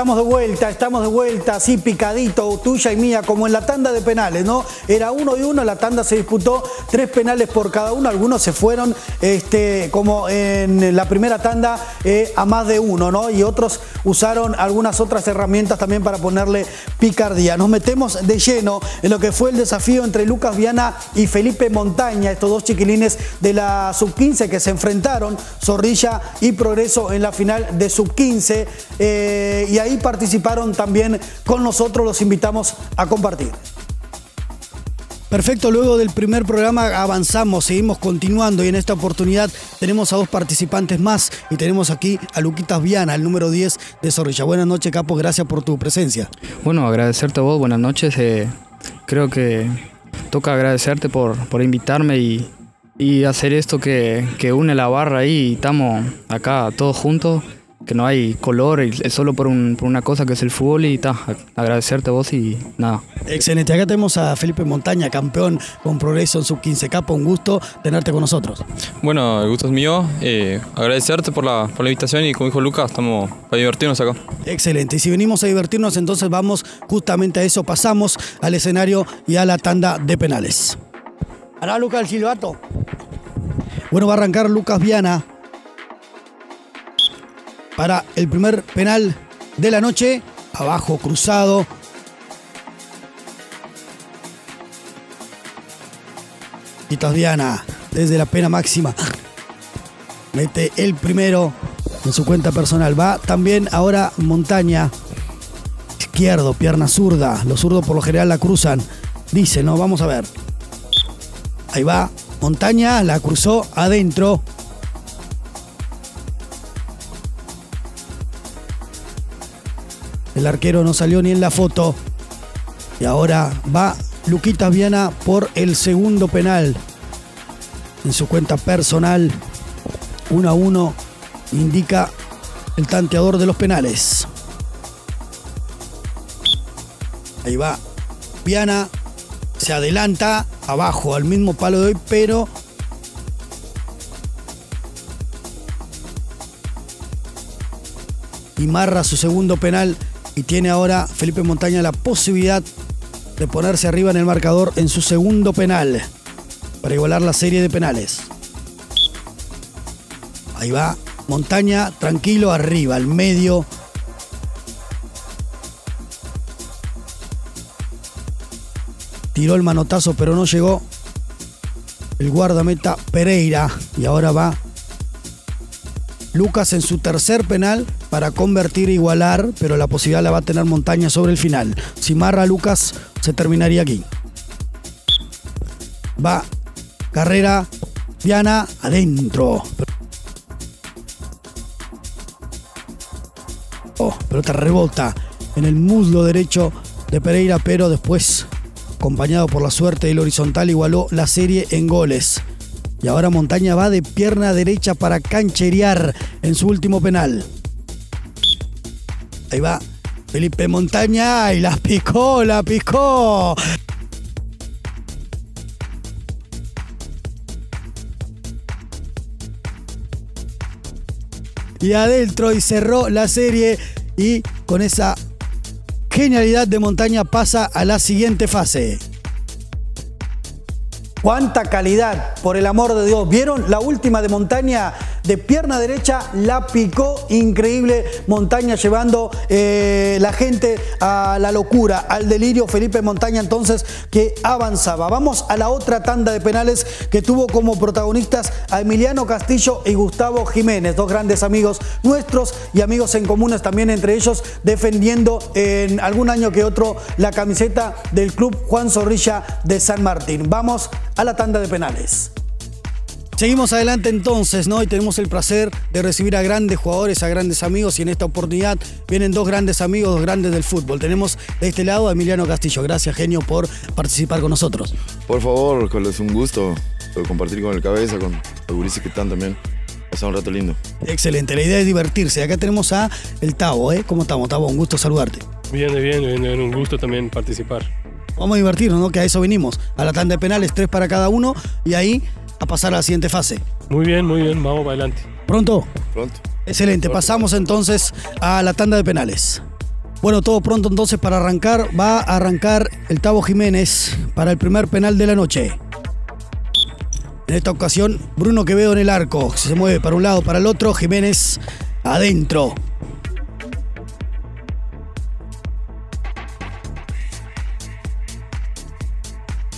Estamos de vuelta, estamos de vuelta, así picadito, tuya y mía, como en la tanda de penales, ¿no? Era uno y uno, la tanda se disputó tres penales por cada uno, algunos se fueron, este, como en la primera tanda, eh, a más de uno, ¿no? Y otros usaron algunas otras herramientas también para ponerle picardía. Nos metemos de lleno en lo que fue el desafío entre Lucas Viana y Felipe Montaña, estos dos chiquilines de la sub-15 que se enfrentaron, Zorrilla y Progreso en la final de sub-15. Eh, y ahí participaron también con nosotros, los invitamos a compartir. Perfecto, luego del primer programa avanzamos, seguimos continuando y en esta oportunidad tenemos a dos participantes más y tenemos aquí a Luquitas Viana, el número 10 de Zorrilla. Buenas noches, Capo, gracias por tu presencia. Bueno, agradecerte a vos, buenas noches. Eh, creo que toca agradecerte por, por invitarme y, y hacer esto que, que une la barra ahí y estamos acá todos juntos que no hay color, es solo por, una cosa que es el fútbol y ta, agradecerte a vos y nada. Excelente, acá tenemos a Felipe Montaña, campeón con progreso en sub 15 capa, un gusto tenerte con nosotros. Bueno, el gusto es mío, eh, agradecerte por la, por la invitación y como dijo Lucas, estamos para divertirnos acá. Excelente, y si venimos a divertirnos entonces vamos justamente a eso, pasamos al escenario y a la tanda de penales. Ahora Lucas el silbato. Bueno, va a arrancar Lucas Viana para el primer penal de la noche. Abajo cruzado. Y Diana desde la pena máxima. Mete el primero en su cuenta personal. Va también ahora Montaña. Izquierdo, pierna zurda. Los zurdos por lo general la cruzan. Dice, no, vamos a ver. Ahí va. Montaña la cruzó adentro. El arquero no salió ni en la foto. Y ahora va Luquitas Viana por el segundo penal. En su cuenta personal, 1 a 1, indica el tanteador de los penales. Ahí va. Viana se adelanta abajo al mismo palo de hoy, pero y marra su segundo penal y tiene ahora Felipe Montaña la posibilidad de ponerse arriba en el marcador en su segundo penal para igualar la serie de penales. Ahí va Montaña tranquilo arriba, al medio. Tiró el manotazo pero no llegó el guardameta Pereira y ahora va Lucas en su tercer penal para convertir e igualar, pero la posibilidad la va a tener Montaña sobre el final. Si marra Lucas, se terminaría aquí. Va, carrera, Diana, adentro. Oh, pelota rebota en el muslo derecho de Pereira, pero después, acompañado por la suerte del horizontal, igualó la serie en goles. Y ahora Montaña va de pierna derecha para cancherear en su último penal. Ahí va Felipe Montaña y la picó, la picó. Y adentro y cerró la serie y con esa genialidad de Montaña pasa a la siguiente fase. Cuánta calidad, por el amor de Dios. ¿Vieron la última de montaña? De pierna derecha la picó increíble Montaña llevando eh, la gente a la locura, al delirio. Felipe Montaña entonces que avanzaba. Vamos a la otra tanda de penales que tuvo como protagonistas a Emiliano Castillo y Gustavo Jiménez, dos grandes amigos nuestros y amigos en comunes también entre ellos, defendiendo en algún año que otro la camiseta del club Juan Zorrilla de San Martín. Vamos a la tanda de penales. Seguimos adelante entonces, ¿no? Y tenemos el placer de recibir a grandes jugadores, a grandes amigos y en esta oportunidad vienen dos grandes amigos, dos grandes del fútbol. Tenemos de este lado a Emiliano Castillo. Gracias, genio, por participar con nosotros. Por favor, es un gusto compartir con el cabeza, con los gurises que están también. Pasar un rato lindo. Excelente, la idea es divertirse. Acá tenemos a el Tavo, ¿eh? ¿Cómo estamos, Tavo? Un gusto saludarte. Bien, bien, bien, un gusto también participar. Vamos a divertirnos, ¿no? Que a eso venimos. A la tanda de penales, tres para cada uno y ahí a pasar a la siguiente fase. Muy bien, muy bien, vamos para adelante. ¿Pronto? Pronto. Excelente, pasamos entonces a la tanda de penales. Bueno, todo pronto entonces para arrancar. Va a arrancar el Tavo Jiménez para el primer penal de la noche. En esta ocasión, Bruno Quevedo en el arco. Se mueve para un lado, para el otro. Jiménez adentro.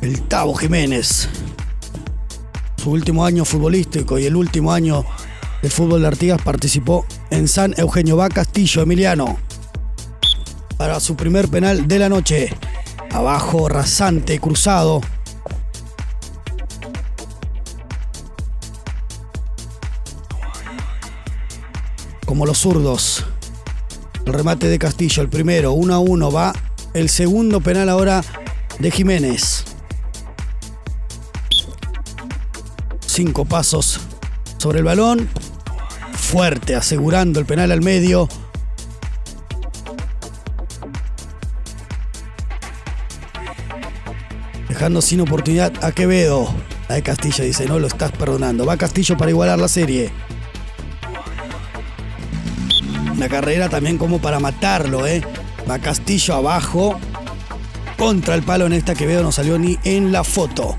El Tavo Jiménez. Su último año futbolístico y el último año de fútbol de Artigas participó en San Eugenio Va Castillo Emiliano. Para su primer penal de la noche. Abajo, rasante, cruzado. Como los zurdos. El remate de Castillo, el primero, 1 a 1. Va el segundo penal ahora de Jiménez. Cinco pasos sobre el balón. Fuerte, asegurando el penal al medio. Dejando sin oportunidad a Quevedo. La de Castillo dice, no lo estás perdonando. Va Castillo para igualar la serie. Una carrera también como para matarlo, ¿eh? Va Castillo abajo. Contra el palo en esta Quevedo no salió ni en la foto.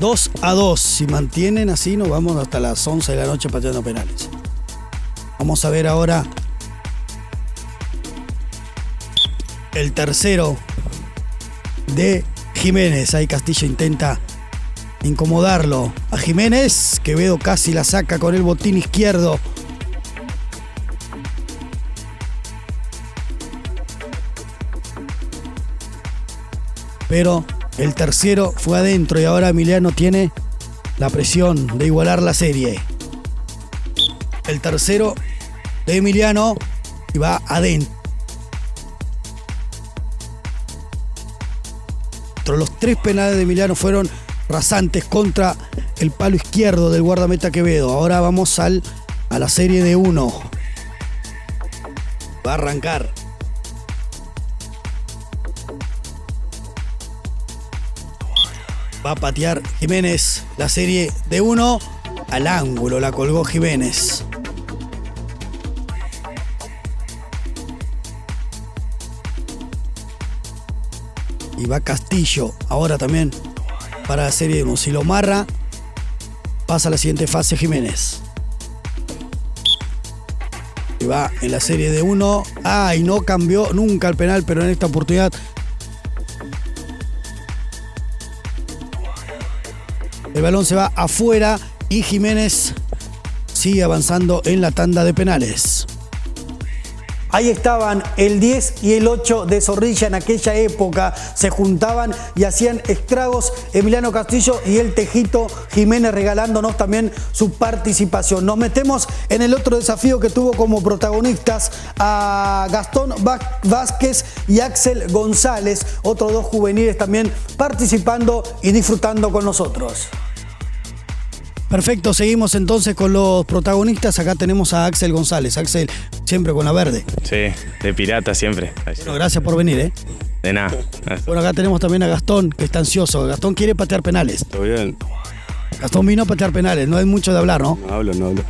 2 a 2. Si mantienen así, nos vamos hasta las 11 de la noche pateando penales. Vamos a ver ahora el tercero de Jiménez. Ahí Castillo intenta incomodarlo a Jiménez. Quevedo casi la saca con el botín izquierdo. Pero el tercero fue adentro y ahora Emiliano tiene la presión de igualar la serie. El tercero de Emiliano y va adentro. Los tres penales de Emiliano fueron rasantes contra el palo izquierdo del guardameta Quevedo. Ahora vamos al, a la serie de uno. Va a arrancar. Va a patear Jiménez la serie de uno al ángulo. La colgó Jiménez. Y va Castillo ahora también para la serie de uno. Si lo marra, pasa a la siguiente fase Jiménez. Y va en la serie de uno. Ay, no cambió nunca el penal, pero en esta oportunidad El balón se va afuera y Jiménez sigue avanzando en la tanda de penales. Ahí estaban el 10 y el 8 de Zorrilla en aquella época. Se juntaban y hacían estragos Emiliano Castillo y el Tejito Jiménez regalándonos también su participación. Nos metemos en el otro desafío que tuvo como protagonistas a Gastón Vázquez y Axel González, otros dos juveniles también participando y disfrutando con nosotros. Perfecto, seguimos entonces con los protagonistas. Acá tenemos a Axel González. Axel, siempre con la verde. Sí, de pirata siempre. Bueno, gracias por venir, ¿eh? De nada. Bueno, acá tenemos también a Gastón, que está ansioso. Gastón quiere patear penales. Todo bien. Gastón vino a patear penales, no hay mucho de hablar, ¿no? No hablo, no hablo.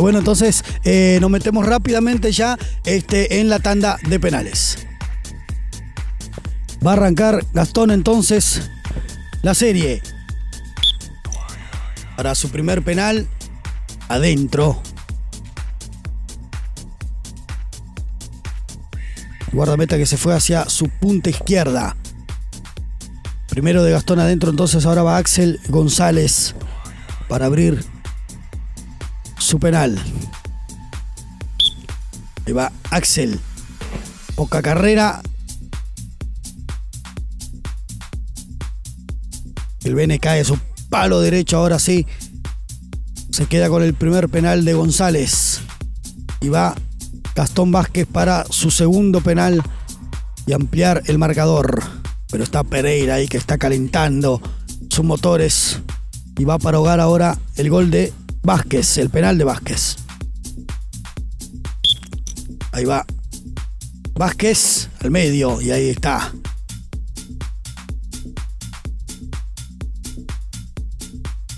Bueno, entonces eh, nos metemos rápidamente ya este, en la tanda de penales. Va a arrancar Gastón entonces la serie para su primer penal adentro. Guardameta que se fue hacia su punta izquierda. Primero de Gastón adentro, entonces ahora va Axel González para abrir su penal. Ahí va Axel. Poca carrera. El Bene cae su palo derecho ahora sí. Se queda con el primer penal de González. Y va Gastón Vázquez para su segundo penal y ampliar el marcador. Pero está Pereira ahí que está calentando sus motores. Y va para hogar ahora el gol de Vázquez, el penal de Vázquez. Ahí va Vázquez al medio y ahí está.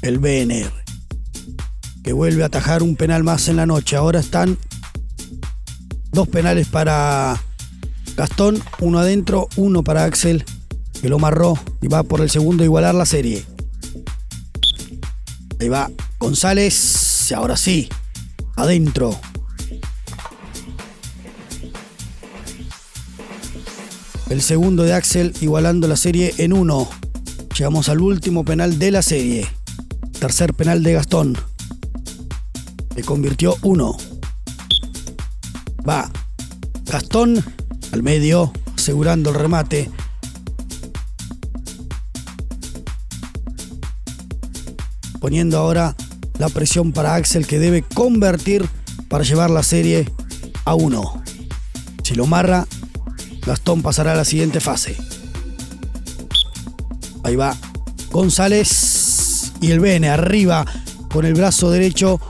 El BNR, que vuelve a atajar un penal más en la noche. Ahora están dos penales para Gastón, uno adentro, uno para Axel, que lo marró y va por el segundo a igualar la serie. Ahí va González, ahora sí, adentro. El segundo de Axel igualando la serie en uno. Llegamos al último penal de la serie. Tercer penal de Gastón. Le convirtió uno. Va Gastón al medio, asegurando el remate. Poniendo ahora la presión para Axel que debe convertir para llevar la serie a uno. Si lo marra, Gastón pasará a la siguiente fase. Ahí va González y el Bene arriba con el brazo derecho.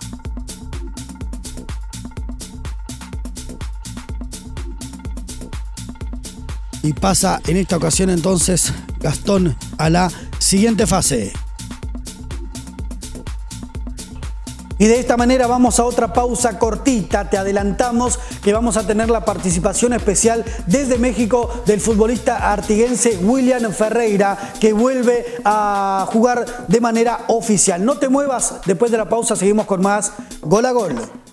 Y pasa en esta ocasión entonces Gastón a la siguiente fase. Y de esta manera vamos a otra pausa cortita. Te adelantamos que vamos a tener la participación especial desde México del futbolista artiguense William Ferreira, que vuelve a jugar de manera oficial. No te muevas, después de la pausa seguimos con más Gol a Gol.